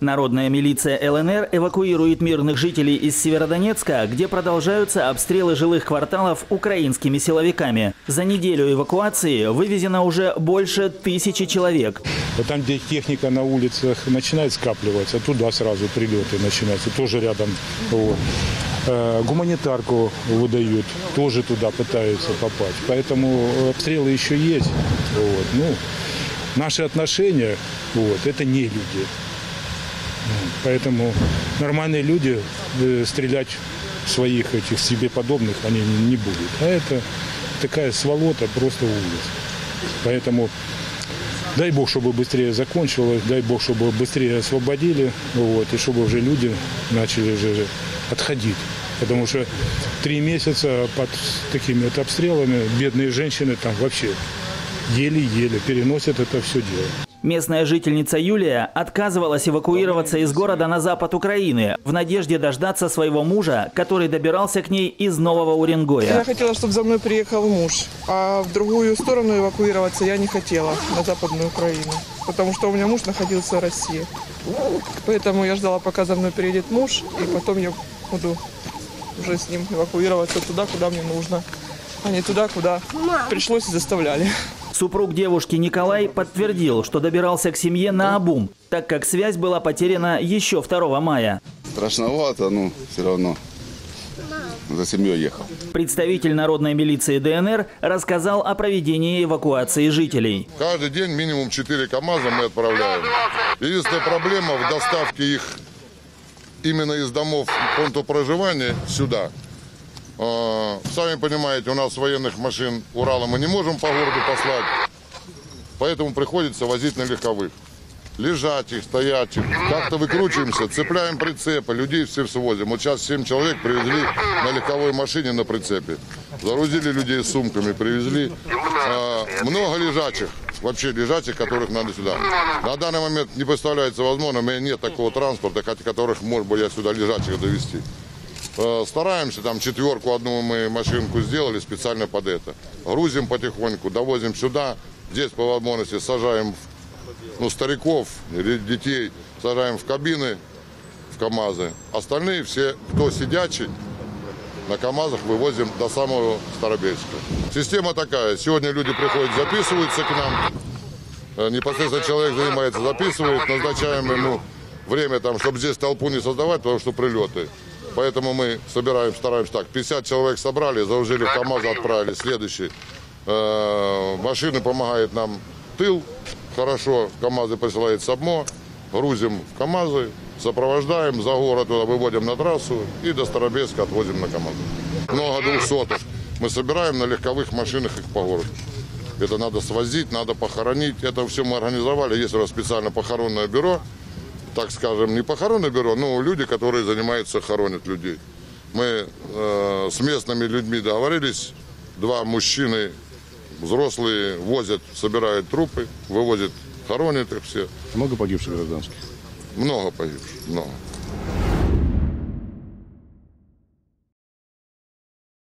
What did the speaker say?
Народная милиция ЛНР эвакуирует мирных жителей из Северодонецка, где продолжаются обстрелы жилых кварталов украинскими силовиками. За неделю эвакуации вывезено уже больше тысячи человек. Там, где техника на улицах начинает скапливаться, туда сразу прилеты начинаются, тоже рядом. Вот. Э, Гуманитарку выдают, тоже туда пытаются попасть. Поэтому обстрелы еще есть. Вот. Ну, наши отношения, вот, это не люди. Поэтому нормальные люди э, стрелять своих этих себе подобных они не будут. А это такая сволота, просто ужас. Поэтому дай Бог, чтобы быстрее закончилось, дай Бог, чтобы быстрее освободили, вот, и чтобы уже люди начали же отходить. Потому что три месяца под такими вот обстрелами бедные женщины там вообще еле-еле переносят это все дело. Местная жительница Юлия отказывалась эвакуироваться из города на запад Украины в надежде дождаться своего мужа, который добирался к ней из Нового Я Уренгоя. хотела, чтобы за мной приехал муж, а в другую сторону эвакуироваться я не хотела, на Западную Украину, потому что у меня муж находился в России. Поэтому я ждала, пока за мной приедет муж, и потом я буду уже с ним эвакуироваться туда, куда мне нужно, а не туда, куда пришлось и заставляли. Супруг девушки Николай подтвердил, что добирался к семье на обум, так как связь была потеряна еще 2 мая. Страшновато, но все равно за семьей ехал. Представитель народной милиции ДНР рассказал о проведении эвакуации жителей. Каждый день минимум 4 КАМАЗа мы отправляем. Единственная проблема в доставке их именно из домов пункта проживания сюда. А, Сами понимаете, у нас военных машин Урала мы не можем по городу послать, поэтому приходится возить на легковых. Лежачих, стоячих, как-то выкручиваемся, цепляем прицепы, людей все свозим. Вот сейчас 7 человек привезли на легковой машине на прицепе. Загрузили людей сумками, привезли. А, много лежачих, вообще лежачих, которых надо сюда. На данный момент не представляется возможным, у меня нет такого транспорта, которых может быть я сюда лежачих довести. Э, Стараемся, там четверку одну мы машинку сделали специально под это. Грузим потихоньку, довозим сюда. Здесь по возможности сажаем ну, стариков, детей, сажаем в кабины, в КАМАЗы. Остальные все, кто сидячий, на КАМАЗах вывозим до самого Старобельска. Система такая. Сегодня люди приходят, записываются к нам. Э, Непосредственно человек занимается, записывает, назначаем ему время, там, чтобы здесь толпу не создавать, потому что прилеты. Поэтому мы собираем, стараемся так. 50 человек собрали, загрузили в КАМАЗ, отправили. Следующий. Э, Машины помогает нам тыл. Хорошо, КАМАЗы присылает САБМО. Грузим в КАМАЗы, сопровождаем за город, туда выводим на трассу и до Старобельска отвозим на КАМАЗы. Много двухсотых. Мы собираем на легковых машинах их по городу. Это надо свозить, надо похоронить. Это все мы организовали. Есть у нас специально похоронное бюро. Так скажем, не похоронное бюро, но люди, которые занимаются, хоронят людей. Мы э, с местными людьми договорились. Два мужчины взрослые возят, собирают трупы, вывозят, хоронят их все. Много погибших гражданских? Много погибших, много.